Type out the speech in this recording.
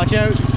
watch out.